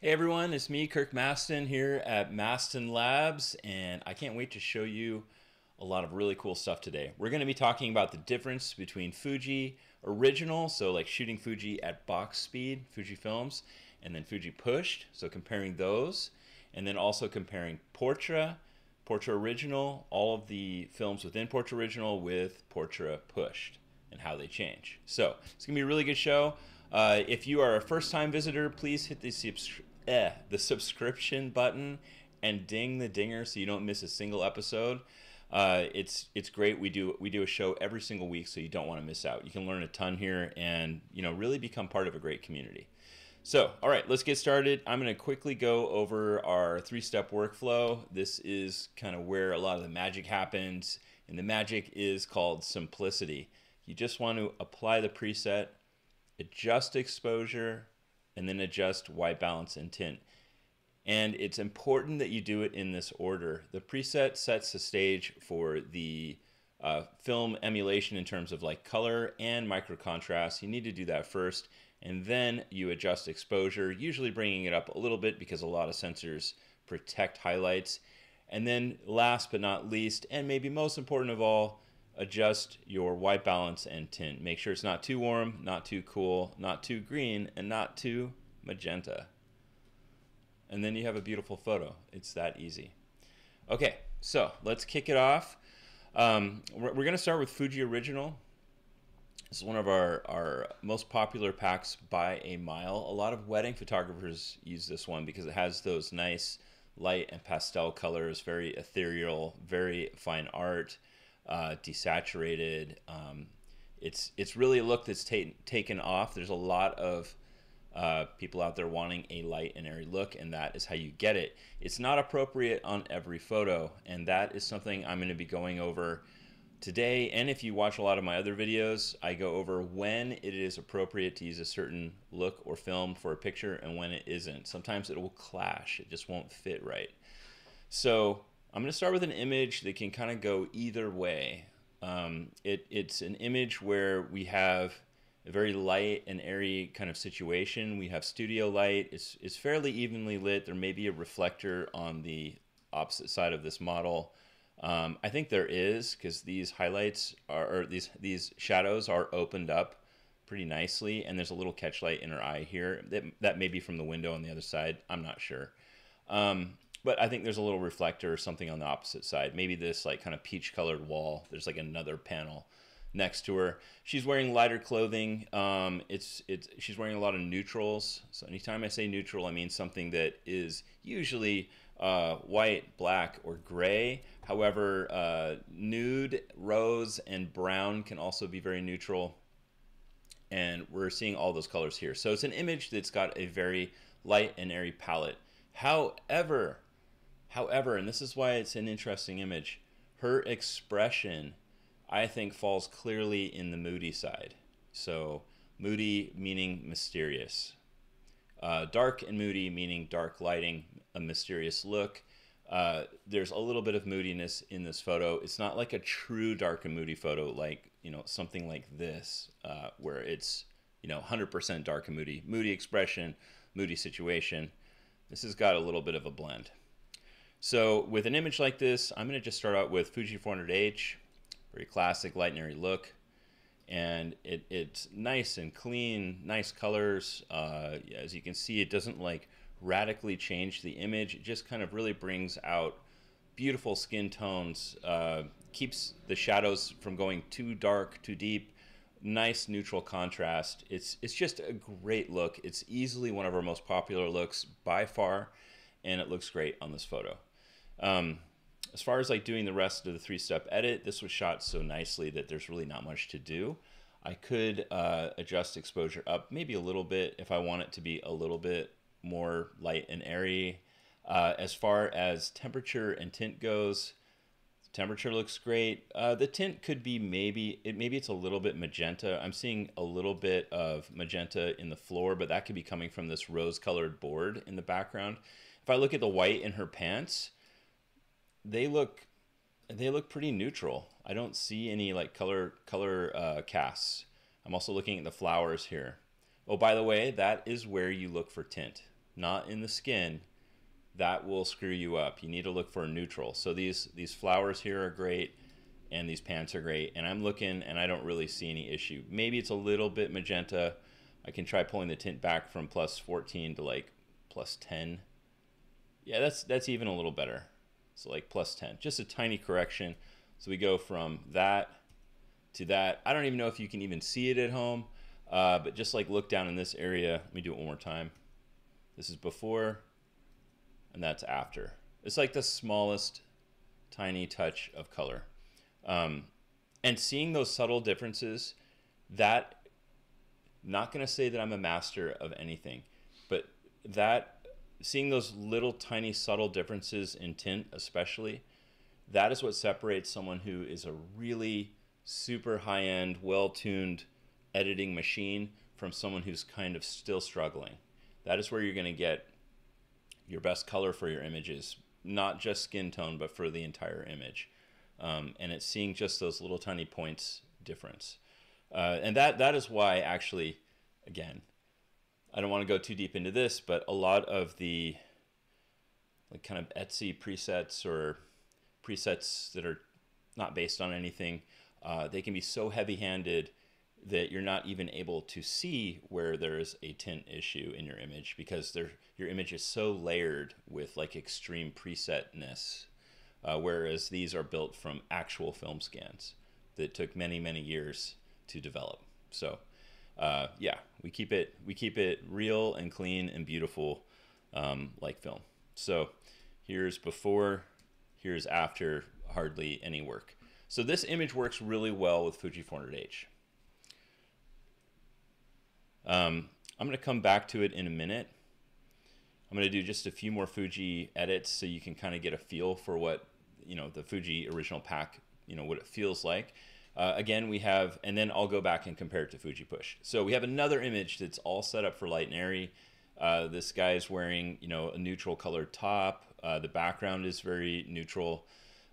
Hey everyone, it's me, Kirk Mastin, here at Mastin Labs, and I can't wait to show you a lot of really cool stuff today. We're going to be talking about the difference between Fuji original, so like shooting Fuji at box speed, Fuji films, and then Fuji pushed, so comparing those, and then also comparing Portra, Portra original, all of the films within Portra original with Portra pushed, and how they change. So it's going to be a really good show. Uh, if you are a first time visitor, please hit the subscribe eh, the subscription button and ding the dinger so you don't miss a single episode. Uh, it's it's great. We do we do a show every single week, so you don't want to miss out. You can learn a ton here, and you know really become part of a great community. So, all right, let's get started. I'm going to quickly go over our three-step workflow. This is kind of where a lot of the magic happens, and the magic is called simplicity. You just want to apply the preset, adjust exposure, and then adjust white balance and tint. And it's important that you do it in this order. The preset sets the stage for the uh, film emulation in terms of like color and micro contrast. You need to do that first, and then you adjust exposure, usually bringing it up a little bit because a lot of sensors protect highlights. And then last but not least, and maybe most important of all, adjust your white balance and tint. Make sure it's not too warm, not too cool, not too green, and not too magenta. And then you have a beautiful photo. It's that easy. Okay, so let's kick it off. Um, we're, we're going to start with Fuji Original. This is one of our, our most popular packs by a mile. A lot of wedding photographers use this one because it has those nice light and pastel colors, very ethereal, very fine art uh, desaturated. Um, it's it's really a look that's ta- taken off. There's a lot of uh, people out there wanting a light and airy look, and that is how you get it. It's not appropriate on every photo, and that is something I'm going to be going over today. And if you watch a lot of my other videos, I go over when it is appropriate to use a certain look or film for a picture and when it isn't. Sometimes it will clash, it just won't fit right. So I'm going to start with an image that can kind of go either way. Um, it, it's an image where we have a very light and airy kind of situation. We have studio light. It's, it's fairly evenly lit. There may be a reflector on the opposite side of this model. Um, I think there is because these highlights are, or these, these shadows are opened up pretty nicely and there's a little catch light in her eye here. That, that may be from the window on the other side. I'm not sure. Um, but I think there's a little reflector or something on the opposite side. Maybe this like kind of peach colored wall. There's like another panel next to her. She's wearing lighter clothing. Um, it's it's she's wearing a lot of neutrals. So anytime I say neutral, I mean something that is usually uh, white, black, or gray. However, uh, nude, rose, and brown can also be very neutral. And we're seeing all those colors here. So it's an image that's got a very light and airy palette. However, However, and this is why it's an interesting image, her expression, I think, falls clearly in the moody side. So, moody meaning mysterious. Uh, dark and moody meaning dark lighting, a mysterious look. Uh, there's a little bit of moodiness in this photo. It's not like a true dark and moody photo, like you know something like this, uh, where it's you know 100% dark and moody, moody expression, moody situation. This has got a little bit of a blend. So with an image like this, I'm going to just start out with Fuji 400H, very classic light and airy look. And it, it's nice and clean, nice colors. Uh, as you can see, it doesn't like radically change the image. It just kind of really brings out beautiful skin tones, uh, keeps the shadows from going too dark, too deep, nice neutral contrast. It's, it's just a great look. It's easily one of our most popular looks by far, and it looks great on this photo. Um, as far as like doing the rest of the three-step edit, this was shot so nicely that there's really not much to do. I could uh, adjust exposure up maybe a little bit if I want it to be a little bit more light and airy. Uh, as far as temperature and tint goes, temperature looks great. Uh, the tint could be maybe it maybe it's a little bit magenta. I'm seeing a little bit of magenta in the floor, but that could be coming from this rose-colored board in the background. If I look at the white in her pants, they look they look pretty neutral. I don't see any like color color uh, casts. I'm also looking at the flowers here. Oh, by the way, that is where you look for tint. not in the skin, that will screw you up. You need to look for a neutral. So these these flowers here are great and these pants are great. And I'm looking and I don't really see any issue. Maybe it's a little bit magenta. I can try pulling the tint back from plus 14 to like plus 10. Yeah, that's that's even a little better. So like plus 10. Just a tiny correction. So we go from that to that. I don't even know if you can even see it at home. Uh, but just like look down in this area. Let me do it one more time. This is before and that's after. It's like the smallest tiny touch of color. Um, and seeing those subtle differences, that, not going to say that I'm a master of anything, but that, seeing those little tiny subtle differences in tint, especially, that is what separates someone who is a really super high end, well tuned editing machine from someone who's kind of still struggling. That is where you're going to get your best color for your images, not just skin tone, but for the entire image. Um, and it's seeing just those little tiny points difference. Uh, and that that is why actually, again, I don't want to go too deep into this, but a lot of the like kind of Etsy presets or presets that are not based on anything, uh, they can be so heavy-handed that you're not even able to see where there's a tint issue in your image because your image is so layered with like extreme presetness uh, whereas these are built from actual film scans that took many many years to develop. So uh, yeah we keep it we keep it real and clean and beautiful um, like film so here's before here's after hardly any work so this image works really well with Fuji 400H um, I'm going to come back to it in a minute. I'm going to do just a few more Fuji edits so you can kind of get a feel for what, you know, the Fuji original pack, you know, what it feels like. Uh, again, we have, and then I'll go back and compare it to Fuji Push. So we have another image that's all set up for light and airy. Uh, this guy is wearing, you know, a neutral colored top. Uh, the background is very neutral.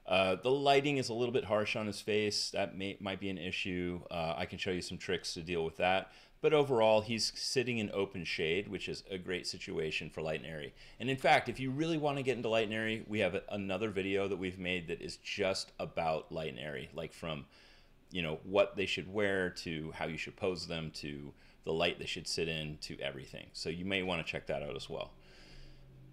Uh, the lighting is a little bit harsh on his face. That may, might be an issue. Uh, I can show you some tricks to deal with that. But overall, he's sitting in open shade, which is a great situation for light and airy. And in fact, if you really want to get into light and airy, we have another video that we've made that is just about light and airy, like from, you know, what they should wear to how you should pose them to the light they should sit in to everything. So you may want to check that out as well.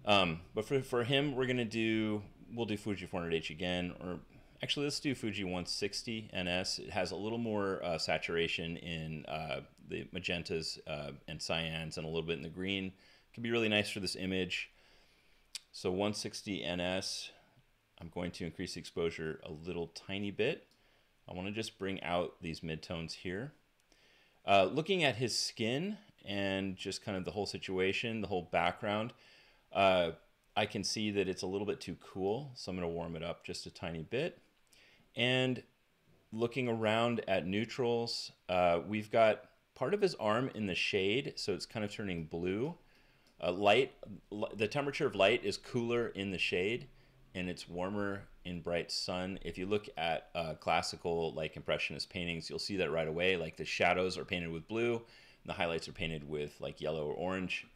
Um, but for, for him, we're going to do, we'll do Fuji 400H again, or actually let's do Fuji 160 NS. It has a little more uh, saturation in uh, the magentas uh, and cyans and a little bit in the green. It can be really nice for this image. So 160 NS, I'm going to increase the exposure a little tiny bit. I want to just bring out these midtones here. Uh, looking at his skin and just kind of the whole situation, the whole background, uh, I can see that it's a little bit too cool. So I'm going to warm it up just a tiny bit. And looking around at neutrals, uh, we've got part of his arm in the shade, so it's kind of turning blue. Uh, light, the temperature of light is cooler in the shade, and it's warmer in bright sun. If you look at uh, classical like impressionist paintings, you'll see that right away. Like the shadows are painted with blue, the highlights are painted with like yellow or orange,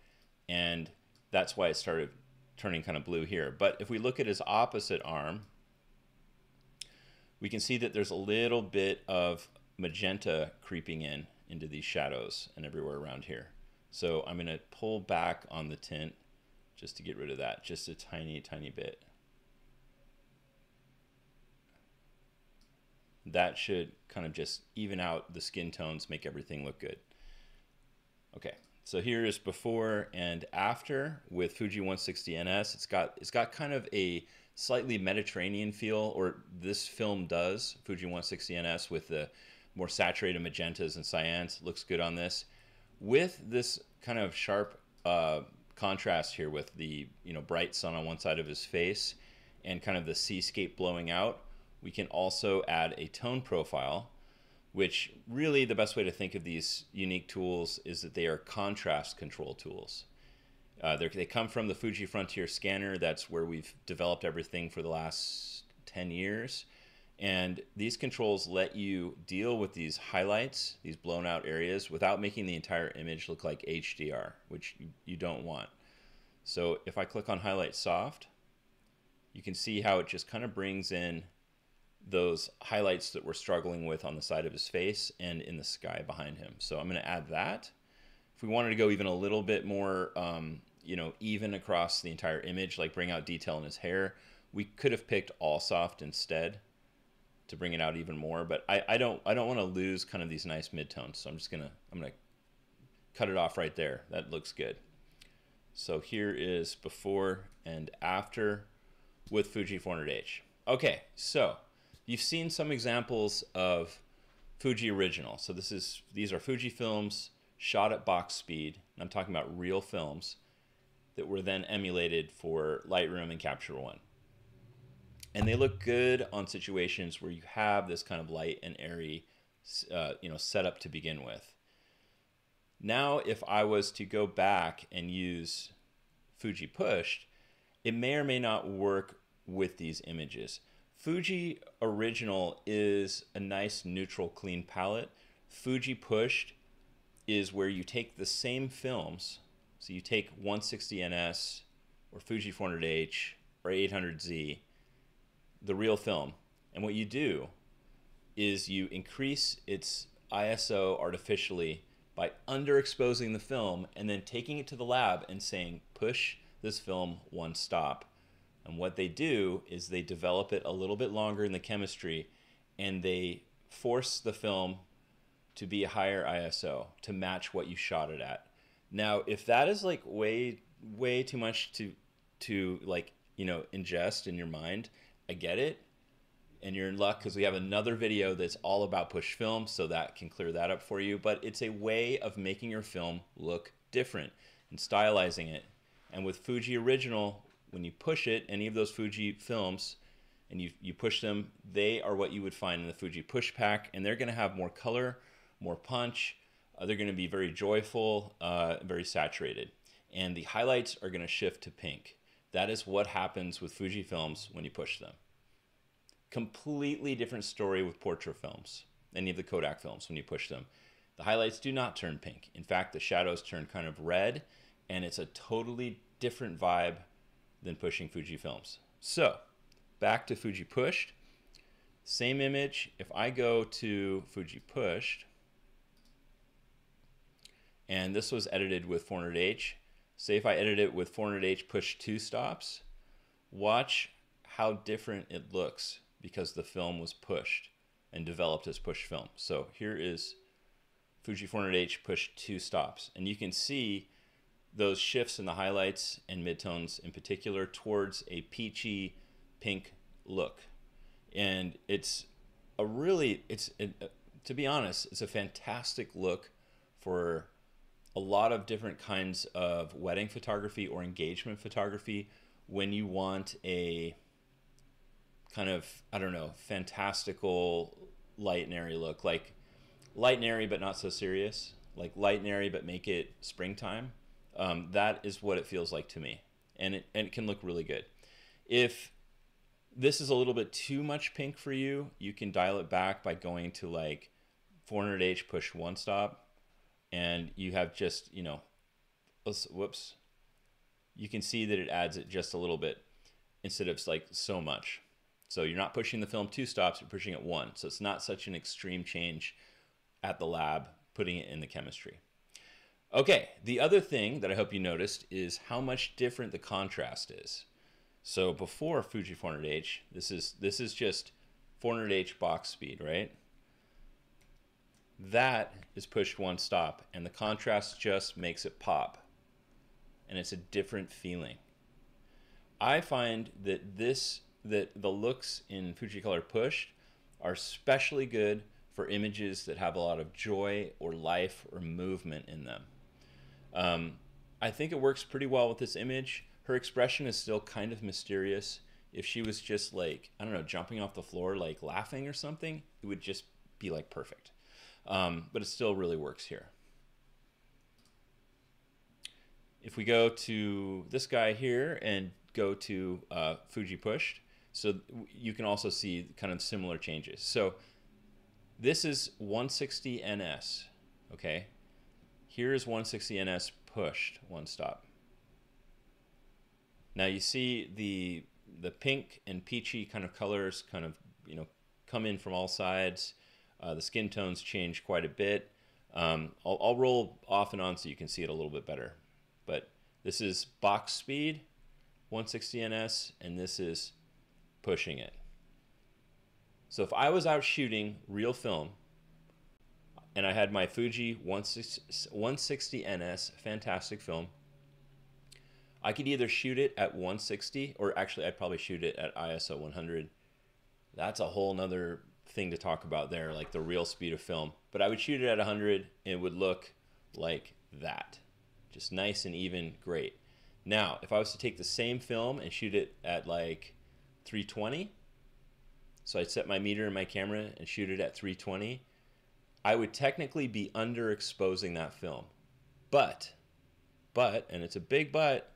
and that's why it started turning kind of blue here. But if we look at his opposite arm, we can see that there's a little bit of magenta creeping in into these shadows and everywhere around here. So I'm going to pull back on the tint just to get rid of that, just a tiny, tiny bit. That should kind of just even out the skin tones, make everything look good. Okay, so here is before and after with Fuji 160 NS. It's got it's got kind of a slightly Mediterranean feel, or this film does. Fuji 160 NS with the more saturated magentas and cyans. Looks good on this. With this kind of sharp uh, contrast here with the you know bright sun on one side of his face and kind of the seascape blowing out, we can also add a tone profile, which really the best way to think of these unique tools is that they are contrast control tools. Uh, they come from the Fuji Frontier scanner. That's where we've developed everything for the last 10 years. And these controls let you deal with these highlights, these blown out areas, without making the entire image look like HDR, which you, you don't want. So if I click on highlight soft, you can see how it just kind of brings in those highlights that we're struggling with on the side of his face and in the sky behind him. So I'm going to add that. If we wanted to go even a little bit more, um, you know, even across the entire image, like bring out detail in his hair, we could have picked all soft instead to bring it out even more. But I, I don't I don't want to lose kind of these nice midtones. So I'm just gonna I'm gonna cut it off right there. That looks good. So here is before and after with Fuji 400H. Okay, so you've seen some examples of Fuji original. So this is these are Fuji films shot at box speed. I'm talking about real films that were then emulated for Lightroom and Capture One. And they look good on situations where you have this kind of light and airy, uh, you know, setup to begin with. Now, if I was to go back and use Fuji Pushed, it may or may not work with these images. Fuji Original is a nice neutral clean palette. Fuji Pushed is where you take the same films, so you take 160NS or Fuji 400H or 800Z, the real film, and what you do is you increase its ISO artificially by underexposing the film and then taking it to the lab and saying, push this film one stop. And what they do is they develop it a little bit longer in the chemistry and they force the film to be a higher ISO to match what you shot it at. Now, if that is like way way too much to to like, you know, ingest in your mind, I get it and you're in luck because we have another video that's all about push film, so that can clear that up for you. But it's a way of making your film look different and stylizing it. And with Fuji Original, when you push it, any of those Fuji films, and you, you push them, they are what you would find in the Fuji Push Pack, and they're going to have more color, more punch. Uh, they're going to be very joyful, uh, very saturated. And the highlights are going to shift to pink. That is what happens with Fuji films when you push them. Completely different story with Portra films, any of the Kodak films when you push them. The highlights do not turn pink. In fact, the shadows turn kind of red, and it's a totally different vibe than pushing Fuji films. So, back to Fuji pushed. Same image. If I go to Fuji pushed, and this was edited with 400H, say if I edit it with 400H push two stops, watch how different it looks because the film was pushed and developed as push film. So here is Fuji 400H push two stops. And you can see those shifts in the highlights and midtones in particular towards a peachy pink look. And it's a really, it's, it, uh, to be honest, it's a fantastic look for a lot of different kinds of wedding photography or engagement photography when you want a kind of I don't know fantastical light and airy look. Like light and airy but not so serious. Like light and airy but make it springtime um, that is what it feels like to me and it, and it can look really good if this is a little bit too much pink for you you can dial it back by going to like 400h push one stop and you have just you know whoops you can see that it adds it just a little bit instead of like so much so you're not pushing the film two stops, you're pushing it one. So it's not such an extreme change at the lab, putting it in the chemistry. Okay, the other thing that I hope you noticed is how much different the contrast is. So before Fuji 400H, this is this is just 400H box speed, right? That is pushed one stop, and the contrast just makes it pop. And it's a different feeling. I find that this that the looks in Fujicolor Push are especially good for images that have a lot of joy or life or movement in them. Um, I think it works pretty well with this image. Her expression is still kind of mysterious. If she was just like, I don't know, jumping off the floor, like laughing or something, it would just be like perfect. Um, but it still really works here. If we go to this guy here and go to uh, Fuji Pushed, so you can also see kind of similar changes. So this is 160 NS, okay? Here is 160 NS pushed one stop. Now you see the the pink and peachy kind of colors kind of you know come in from all sides. Uh, the skin tones change quite a bit. Um, I'll, I'll roll off and on so you can see it a little bit better. But this is box speed, 160NS, and this is pushing it. So if I was out shooting real film and I had my Fuji 160NS, fantastic film, I could either shoot it at 160 or actually I'd probably shoot it at ISO 100. That's a whole nother thing to talk about there, like the real speed of film. But I would shoot it at 100 and it would look like that. Just nice and even, great. Now, if I was to take the same film and shoot it at like 320, so I'd set my meter in my camera and shoot it at 320, I would technically be underexposing that film. But, but, and it's a big but,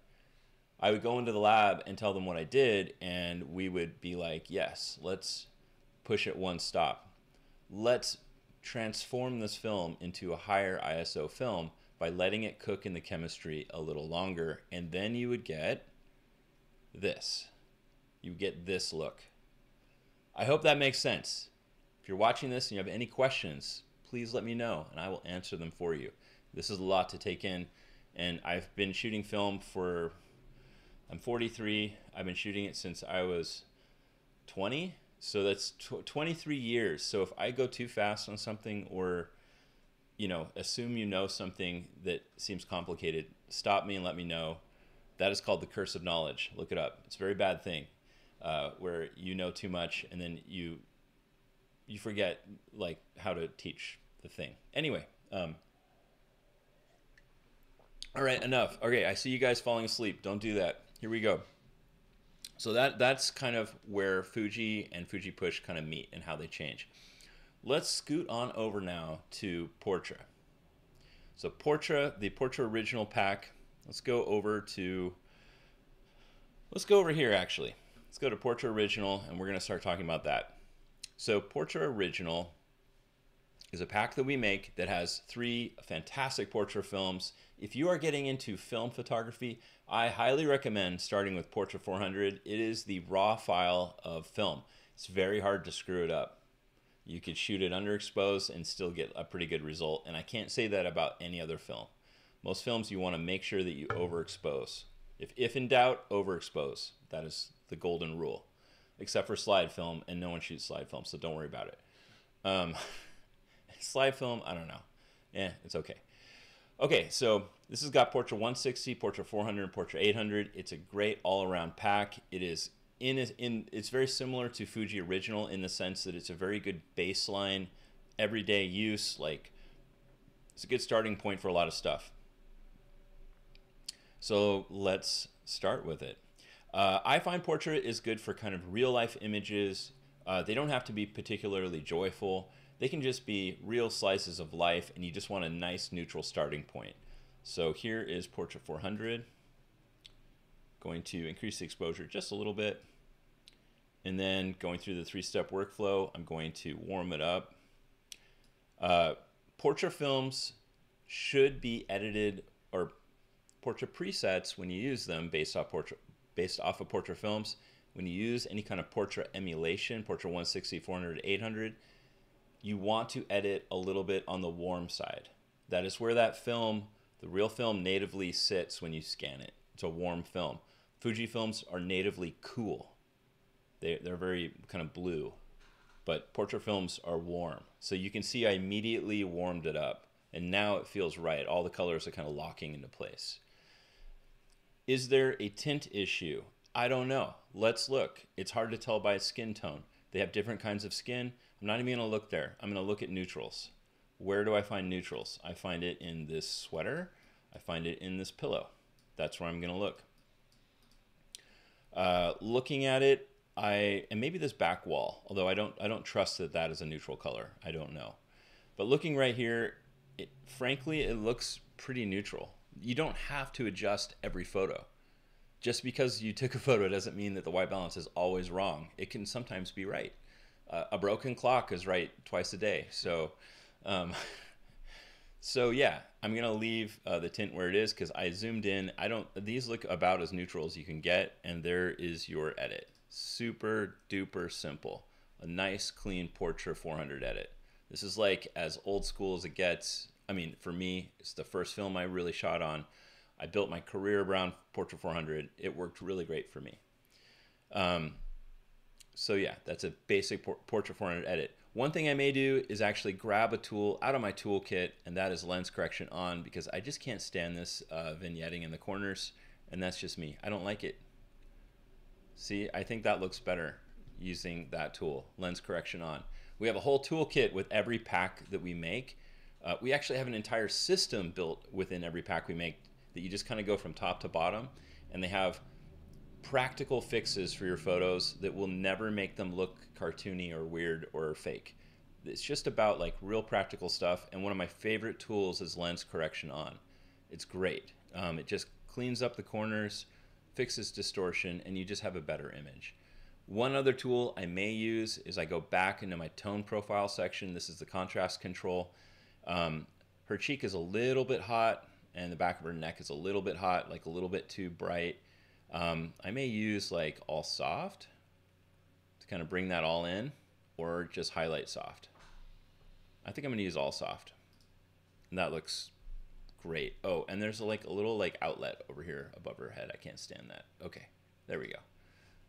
I would go into the lab and tell them what I did, and we would be like, yes, let's push it one stop. Let's transform this film into a higher ISO film by letting it cook in the chemistry a little longer, and then you would get this. You get this look. I hope that makes sense. If you're watching this and you have any questions, please let me know and I will answer them for you. This is a lot to take in, and I've been shooting film for I'm 43. I've been shooting it since I was 20. So that's tw 23 years. So if I go too fast on something or, you know, assume you know something that seems complicated, stop me and let me know. That is called the curse of knowledge. Look it up. It's a very bad thing uh, where you know too much and then you you forget like how to teach the thing. Anyway, um, all right, enough. Okay, I see you guys falling asleep. Don't do that here we go. So that that's kind of where Fuji and Fuji Push kind of meet and how they change. Let's scoot on over now to Portra. So Portra, the Portra original pack. Let's go over to. Let's go over here actually. Let's go to Portra original, and we're going to start talking about that. So Portra original is a pack that we make that has three fantastic Portra films. If you are getting into film photography, I highly recommend starting with Portra 400. It is the raw file of film. It's very hard to screw it up. You could shoot it underexposed and still get a pretty good result. And I can't say that about any other film. Most films you want to make sure that you overexpose. If, if in doubt, overexpose. That is the golden rule. Except for slide film, and no one shoots slide film, so don't worry about it. Um, slide film, I don't know. Yeah, it's okay. Okay, so this has got Portra 160, Portra 400, Portra 800. It's a great all-around pack. It is in in it's very similar to Fuji original in the sense that it's a very good baseline, everyday use. Like it's a good starting point for a lot of stuff. So let's start with it. Uh, I find Portra is good for kind of real life images. Uh, they don't have to be particularly joyful. They can just be real slices of life and you just want a nice neutral starting point. So here is Portra 400. Going to increase the exposure just a little bit. And then going through the three-step workflow, I'm going to warm it up. Uh, Portra films should be edited or Portra presets when you use them based off Portra, based off of Portra films. When you use any kind of Portra emulation, Portra 160, 400, 800, you want to edit a little bit on the warm side. That is where that film, the real film, natively sits when you scan it. It's a warm film. Fuji films are natively cool. They, they're very kind of blue, but Portra films are warm. So you can see I immediately warmed it up, and now it feels right. All the colors are kind of locking into place. Is there a tint issue? I don't know. Let's look. It's hard to tell by skin tone. They have different kinds of skin. I'm not even going to look there. I'm going to look at neutrals. Where do I find neutrals? I find it in this sweater. I find it in this pillow. That's where I'm going to look. Uh, looking at it, I and maybe this back wall, although I don't I don't trust that that is a neutral color. I don't know. But looking right here, it, frankly, it looks pretty neutral. You don't have to adjust every photo. Just because you took a photo doesn't mean that the white balance is always wrong. It can sometimes be right uh, a broken clock is right twice a day. So, um, so yeah, I'm gonna leave uh, the tint where it is because I zoomed in. I don't. These look about as neutral as you can get, and there is your edit. Super duper simple. A nice clean Portra 400 edit. This is like as old school as it gets. I mean, for me, it's the first film I really shot on. I built my career around Portra 400. It worked really great for me. Um, so yeah, that's a basic Portra 400 edit. One thing I may do is actually grab a tool out of my toolkit, and that is lens correction on, because I just can't stand this uh, vignetting in the corners, and that's just me. I don't like it. See, I think that looks better using that tool, lens correction on. We have a whole toolkit with every pack that we make. Uh, we actually have an entire system built within every pack we make that you just kind of go from top to bottom, and they have practical fixes for your photos that will never make them look cartoony or weird or fake. It's just about like real practical stuff. And one of my favorite tools is lens correction on. It's great. Um, it just cleans up the corners, fixes distortion, and you just have a better image. One other tool I may use is I go back into my tone profile section. This is the contrast control. Um, her cheek is a little bit hot and the back of her neck is a little bit hot, like a little bit too bright. Um, I may use like all soft to kind of bring that all in or just highlight soft. I think I'm to use all soft. And that looks great. Oh, and there's like a little like outlet over here above her head. I can't stand that. Okay, there we go.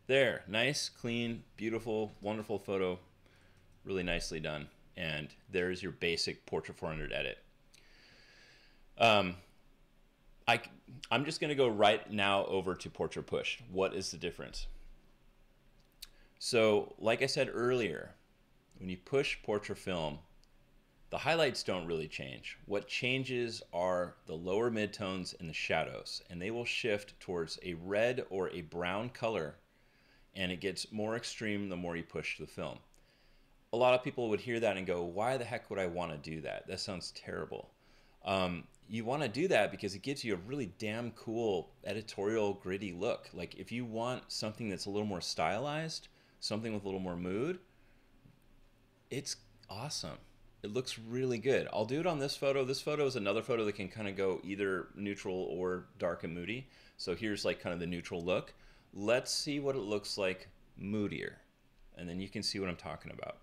There, nice, clean, beautiful, wonderful photo. Really nicely done. And there's your basic Portra 400 edit. Um, I, I'm just going to go right now over to Portra Push. What is the difference? So, like I said earlier, when you push Portra Film, the highlights don't really change. What changes are the lower midtones and the shadows, and they will shift towards a red or a brown color, and it gets more extreme the more you push the film. A lot of people would hear that and go, Why the heck would I want to do that? That sounds terrible. Um, you want to do that because it gives you a really damn cool editorial gritty look. Like if you want something that's a little more stylized, something with a little more mood, it's awesome. It looks really good. I'll do it on this photo. This photo is another photo that can kind of go either neutral or dark and moody. So here's like kind of the neutral look. Let's see what it looks like moodier. And then you can see what I'm talking about.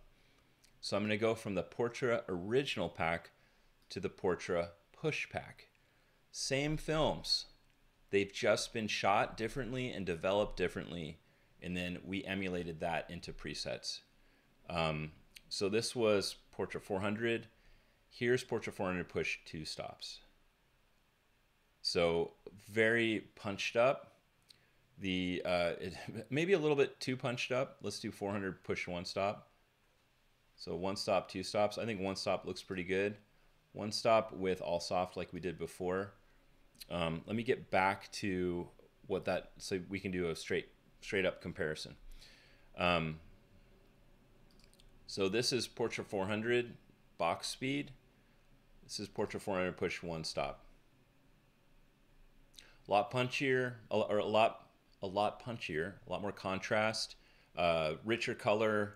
So I'm going to go from the Portra original pack to the Portra push pack. Same films. They've just been shot differently and developed differently, and then we emulated that into presets. Um, so this was Portra 400. Here's Portra 400 push two stops. So very punched up. The uh, it, maybe a little bit too punched up. Let's do 400 push one stop. So one stop, two stops. I think one stop looks pretty good one stop with all soft like we did before. Um, let me get back to what that so we can do a straight straight up comparison. Um, so this is Portra 400 box speed. This is Portra 400 push one stop. A lot punchier, or a lot a lot punchier, a lot more contrast, uh, richer color,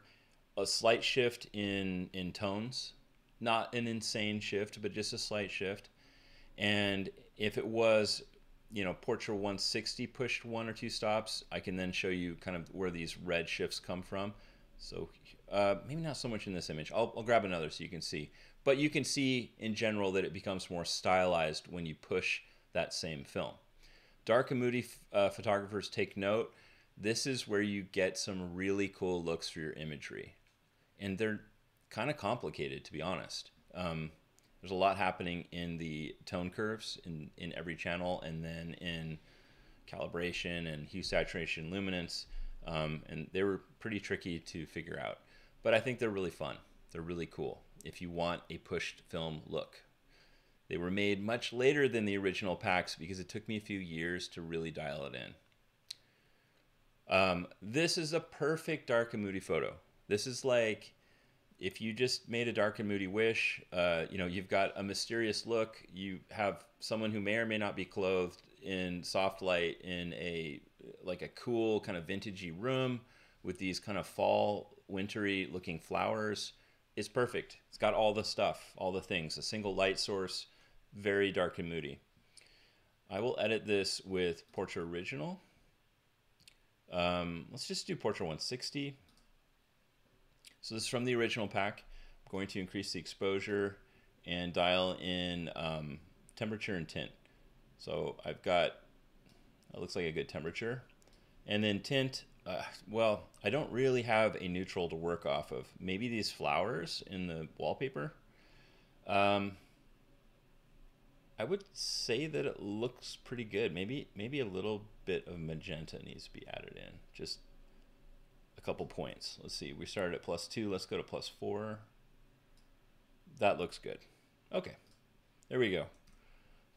a slight shift in in tones not an insane shift, but just a slight shift. And if it was, you know, Portra 160 pushed one or two stops, I can then show you kind of where these red shifts come from. So uh, maybe not so much in this image. I'll, I'll grab another so you can see. But you can see in general that it becomes more stylized when you push that same film. Dark and moody uh, photographers take note. This is where you get some really cool looks for your imagery. And they're kind of complicated, to be honest. Um, there's a lot happening in the tone curves in, in every channel and then in calibration and hue saturation luminance. Um, and they were pretty tricky to figure out. But I think they're really fun. They're really cool if you want a pushed film look. They were made much later than the original packs because it took me a few years to really dial it in. Um, this is a perfect dark and moody photo. This is like if you just made a dark and moody wish, uh, you know, you've got a mysterious look. You have someone who may or may not be clothed in soft light in a like a cool kind of vintagey room with these kind of fall wintry looking flowers. It's perfect. It's got all the stuff, all the things. A single light source, very dark and moody. I will edit this with Portra Original. Um, let's just do Portra 160. So this is from the original pack. I'm going to increase the exposure and dial in um, temperature and tint. So I've got, it looks like a good temperature. And then tint, uh, well, I don't really have a neutral to work off of. Maybe these flowers in the wallpaper. Um, I would say that it looks pretty good. Maybe maybe a little bit of magenta needs to be added in. Just a couple points. Let's see. We started at plus two. Let's go to plus four. That looks good. Okay. There we go.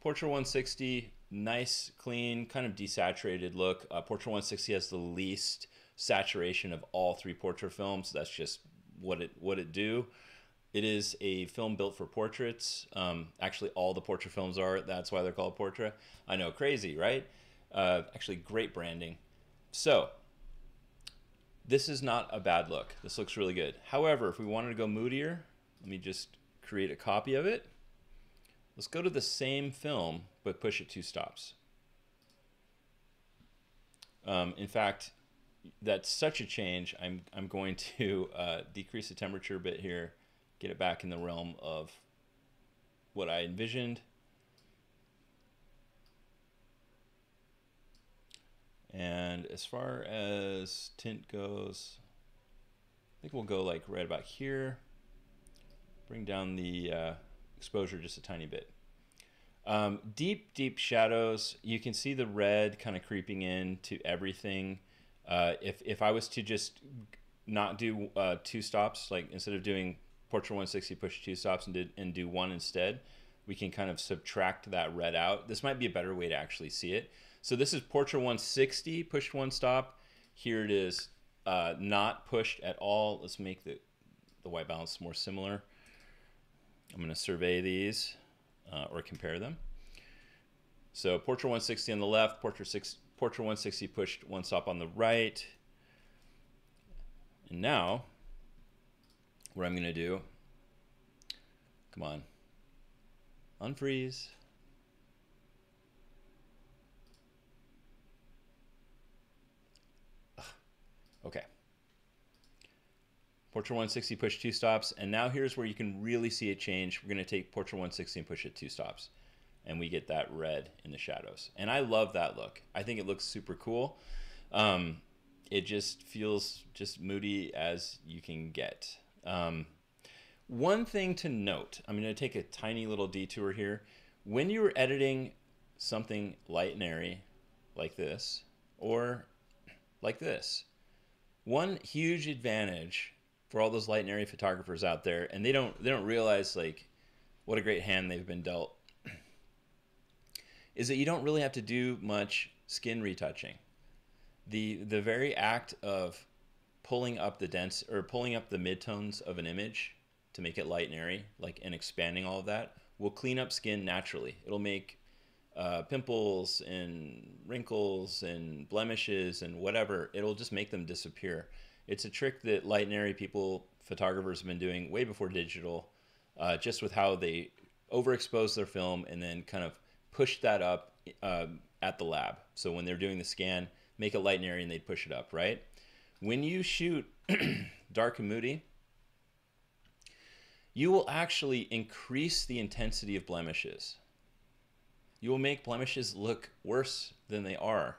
Portra 160, nice, clean, kind of desaturated look. Uh, Portra 160 has the least saturation of all three Portra films. That's just what it what it do. It is a film built for portraits. Um, actually, all the Portra films are. That's why they're called Portra. I know, crazy, right? Uh, actually, great branding. So, this is not a bad look. This looks really good. However, if we wanted to go moodier, let me just create a copy of it. Let's go to the same film, but push it two stops. Um, in fact, that's such a change. I'm, I'm going to uh, decrease the temperature a bit here, get it back in the realm of what I envisioned. And as far as tint goes, I think we'll go like right about here. Bring down the uh, exposure just a tiny bit. Um, deep, deep shadows. You can see the red kind of creeping in to everything. Uh, if, if I was to just not do uh, two stops, like instead of doing Portra 160 push two stops and, did, and do one instead, we can kind of subtract that red out. This might be a better way to actually see it. So this is Portra 160 pushed one stop. Here it is uh, not pushed at all. Let's make the, the white balance more similar. I'm going to survey these uh, or compare them. So Portra 160 on the left, Portra, six, Portra 160 pushed one stop on the right. And now, what I'm going to do, come on, unfreeze. Okay. Portra 160 push two stops, and now here's where you can really see it change. We're going to take Portra 160 and push it two stops, and we get that red in the shadows. And I love that look. I think it looks super cool. Um, it just feels just moody as you can get. Um, one thing to note, I'm going to take a tiny little detour here. When you're editing something light and airy like this, or like this, one huge advantage for all those light and airy photographers out there, and they don't they don't realize like what a great hand they've been dealt. is that you don't really have to do much skin retouching. The the very act of pulling up the dense or pulling up the midtones of an image to make it light and airy, like and expanding all of that, will clean up skin naturally. It'll make uh, pimples and wrinkles and blemishes and whatever. It'll just make them disappear. It's a trick that light and airy people, photographers, have been doing way before digital, uh, just with how they overexpose their film and then kind of push that up um, at the lab. So when they're doing the scan, make it light and airy and they'd push it up, right? When you shoot dark and moody, you will actually increase the intensity of blemishes. You will make blemishes look worse than they are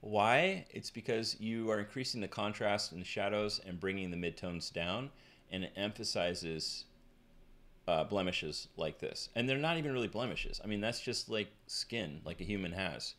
why? It's because you are increasing the contrast in the shadows and bringing the midtones down, and it emphasizes uh, blemishes like this. And they're not even really blemishes. I mean, that's just like skin, like a human has.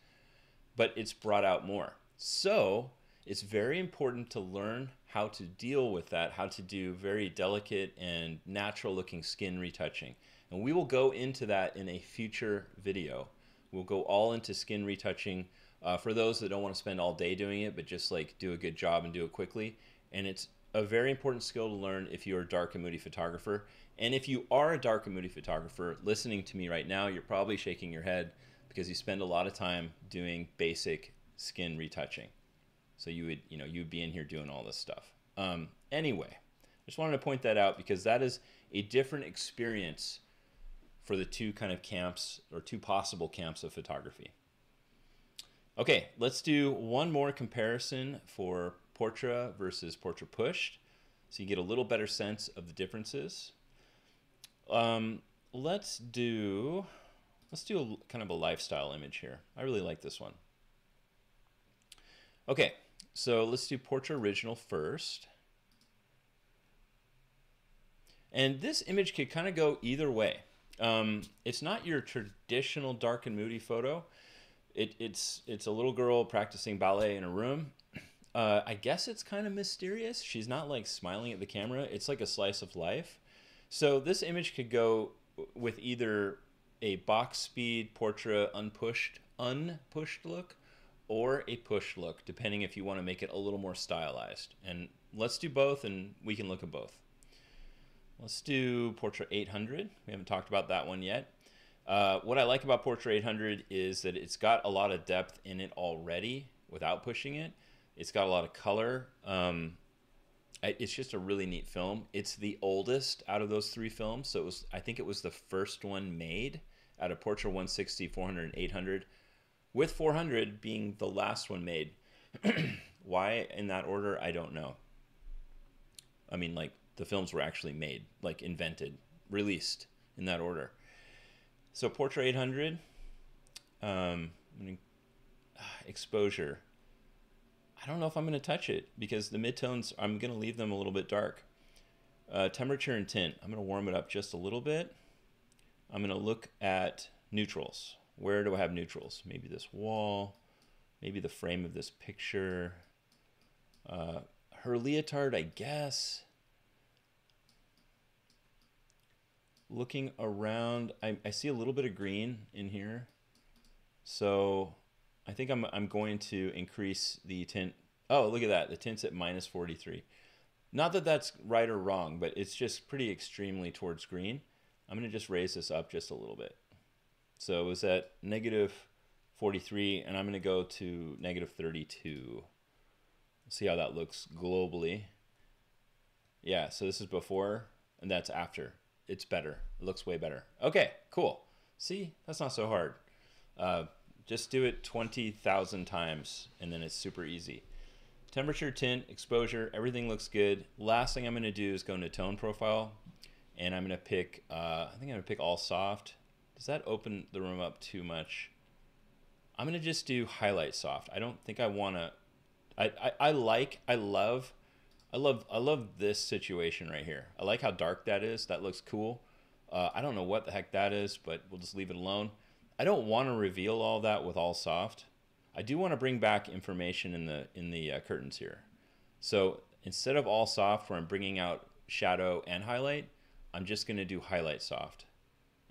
But it's brought out more. So it's very important to learn how to deal with that, how to do very delicate and natural looking skin retouching. And we will go into that in a future video. We'll go all into skin retouching uh, for those that don't want to spend all day doing it, but just like do a good job and do it quickly. And it's a very important skill to learn if you're a dark and moody photographer. And if you are a dark and moody photographer listening to me right now, you're probably shaking your head because you spend a lot of time doing basic skin retouching. So you would, you know, you would be in here doing all this stuff. Um, anyway, I just wanted to point that out because that is a different experience for the two kind of camps or two possible camps of photography. Okay, let's do one more comparison for Portra versus Portra Pushed so you get a little better sense of the differences. Um, let's do let's do a, kind of a lifestyle image here. I really like this one. Okay, so let's do Portra Original first. And this image could kind of go either way. Um, it's not your traditional dark and moody photo. It, it's it's a little girl practicing ballet in a room. Uh, I guess it's kind of mysterious. She's not like smiling at the camera. It's like a slice of life. So this image could go with either a box speed portrait unpushed unpushed look or a push look, depending if you want to make it a little more stylized. And let's do both, and we can look at both. Let's do Portra 800. We haven't talked about that one yet. Uh, what I like about Portra 800 is that it's got a lot of depth in it already without pushing it. It's got a lot of color. Um, it's just a really neat film. It's the oldest out of those three films. So it was, I think it was the first one made out of Portra 160, 400, and 800, with 400 being the last one made. Why in that order, I don't know. I mean, like the films were actually made, like invented, released in that order. So Portra 800, um, exposure. I don't know if I'm going to touch it because the midtones, I'm going to leave them a little bit dark. Uh, temperature and tint, I'm going to warm it up just a little bit. I'm going to look at neutrals. Where do I have neutrals? Maybe this wall, maybe the frame of this picture. Uh, her leotard, I guess. Looking around, I, I see a little bit of green in here. So I think I'm, I'm going to increase the tint. Oh, look at that. The tint's at minus 43. Not that that's right or wrong, but it's just pretty extremely towards green. I'm going to just raise this up just a little bit. So it was at negative 43, and I'm going to go to negative 32. See how that looks globally. Yeah, so this is before, and that's after it's better. It looks way better. Okay, cool. See, that's not so hard. Uh, just do it 20,000 times and then it's super easy. Temperature, tint, exposure, everything looks good. Last thing I'm going to do is go into tone profile and I'm going to pick, uh, I think I'm to pick all soft. Does that open the room up too much? I'm going to just do highlight soft. I don't think I want to, I, I, I like, I love I love I love this situation right here. I like how dark that is. That looks cool. Uh, I don't know what the heck that is, but we'll just leave it alone. I don't want to reveal all that with all soft. I do want to bring back information in the in the uh, curtains here. So instead of all soft, where I'm bringing out shadow and highlight, I'm just going to do highlight soft,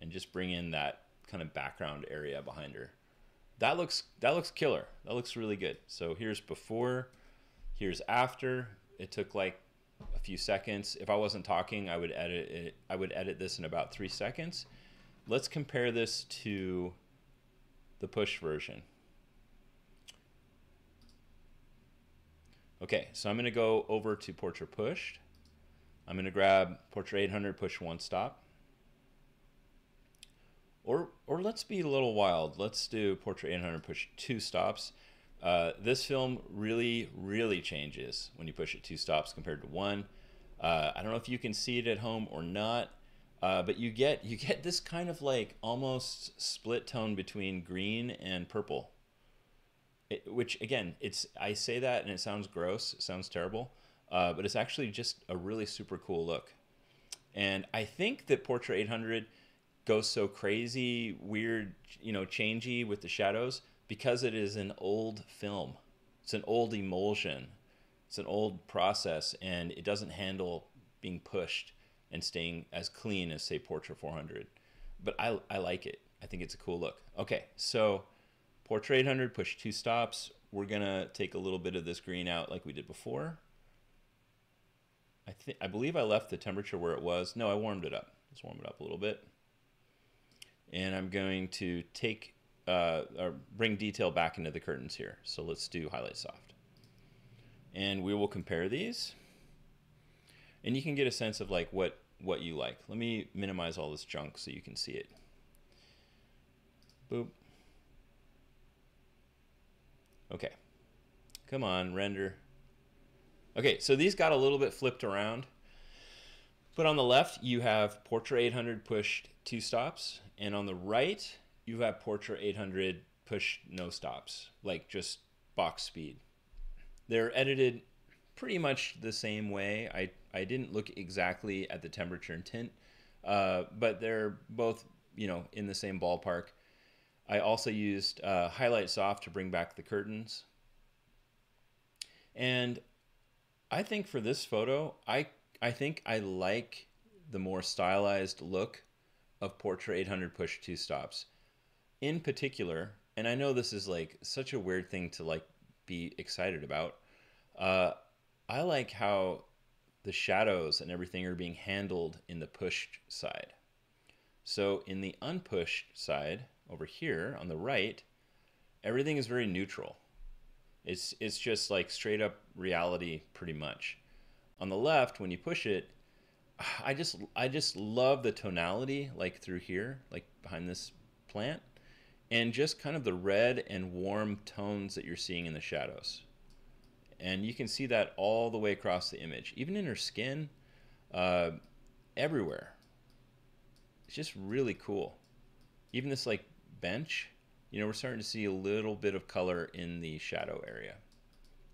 and just bring in that kind of background area behind her. That looks that looks killer. That looks really good. So here's before, here's after it took like a few seconds. If I wasn't talking, I would edit it. I would edit this in about three seconds. Let's compare this to the push version. Okay, so I'm going to go over to Portra Pushed. I'm going to grab Portra 800 Push One Stop. Or, or let's be a little wild. Let's do Portra 800 Push Two Stops. Uh, this film really, really changes when you push it two stops compared to one. Uh, I don't know if you can see it at home or not, uh, but you get you get this kind of like almost split tone between green and purple. It, which again, it's I say that and it sounds gross, it sounds terrible, uh, but it's actually just a really super cool look. And I think that Portra 800 goes so crazy, weird, you know, changey with the shadows because it is an old film. It's an old emulsion. It's an old process, and it doesn't handle being pushed and staying as clean as say Portra 400. But I, I like it. I think it's a cool look. Okay, so Portra 800, push two stops. We're gonna take a little bit of this green out like we did before. I think I believe I left the temperature where it was. No, I warmed it up. Let's warm it up a little bit. And I'm going to take uh, or bring detail back into the curtains here. So let's do highlight soft. And we will compare these. And you can get a sense of like what, what you like. Let me minimize all this junk so you can see it. Boop. Okay. Come on, render. Okay, so these got a little bit flipped around. But on the left, you have Portra 800 pushed two stops. And on the right, you have Portra 800 push no stops, like just box speed. They're edited pretty much the same way. I, I didn't look exactly at the temperature and tint, uh, but they're both, you know, in the same ballpark. I also used uh, Highlight Soft to bring back the curtains. And I think for this photo, I I think I like the more stylized look of Portra 800 push two stops. In particular, and I know this is like such a weird thing to like be excited about. Uh, I like how the shadows and everything are being handled in the pushed side. So in the unpushed side over here on the right, everything is very neutral. It's it's just like straight up reality pretty much. On the left, when you push it, I just I just love the tonality like through here, like behind this plant, and just kind of the red and warm tones that you're seeing in the shadows. And you can see that all the way across the image, even in her skin, uh, everywhere. It's just really cool. Even this like bench, you know, we're starting to see a little bit of color in the shadow area.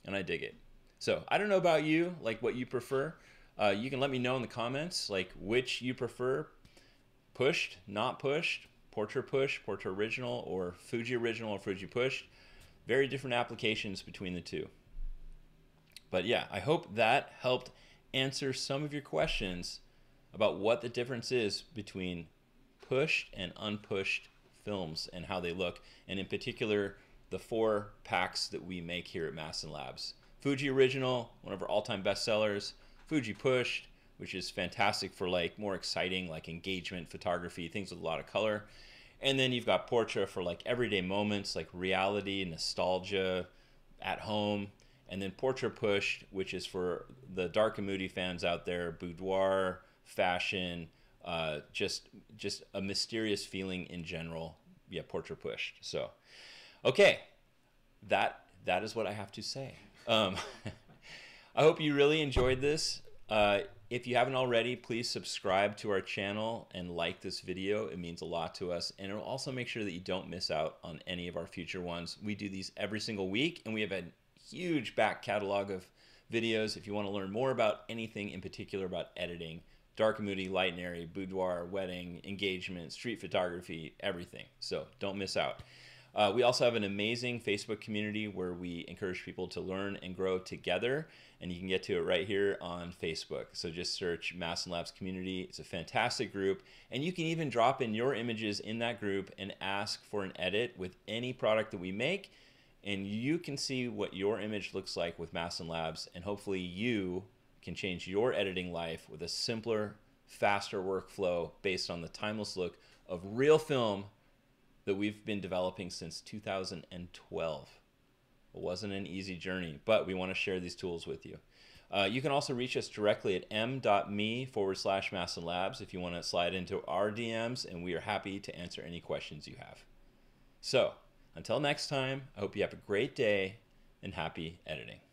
And I dig it. So I don't know about you, like what you prefer. Uh, you can let me know in the comments, like which you prefer, pushed, not pushed, Portra Push, Portra Original, or Fuji Original or Fuji Push. Very different applications between the two. But yeah, I hope that helped answer some of your questions about what the difference is between pushed and unpushed films and how they look, and in particular, the four packs that we make here at Mastin Labs. Fuji Original, one of our all-time bestsellers. Fuji Pushed, which is fantastic for like more exciting like engagement photography, things with a lot of color. And then you've got Portra for like everyday moments, like reality, nostalgia, at home. And then Portra Push, which is for the dark and moody fans out there, boudoir, fashion, uh, just just a mysterious feeling in general. Yeah, Portra Pushed. So, okay, that that is what I have to say. Um, I hope you really enjoyed this. Uh, if you haven't already, please subscribe to our channel and like this video. It means a lot to us. And it'll also make sure that you don't miss out on any of our future ones. We do these every single week, and we have a huge back catalog of videos. If you want to learn more about anything in particular about editing, dark and moody, light and airy, boudoir, wedding, engagement, street photography, everything. So don't miss out. Uh, we also have an amazing Facebook community where we encourage people to learn and grow together, and you can get to it right here on Facebook. So just search Mastin Labs Community. It's a fantastic group, and you can even drop in your images in that group and ask for an edit with any product that we make, and you can see what your image looks like with Mastin Labs, and hopefully you can change your editing life with a simpler, faster workflow based on the timeless look of real film that we've been developing since 2012. It wasn't an easy journey, but we want to share these tools with you. Uh, you can also reach us directly at m.me forward slash Mastin Labs if you want to slide into our DMs, and we are happy to answer any questions you have. So, until next time, I hope you have a great day and happy editing.